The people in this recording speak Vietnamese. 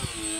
Mm-hmm.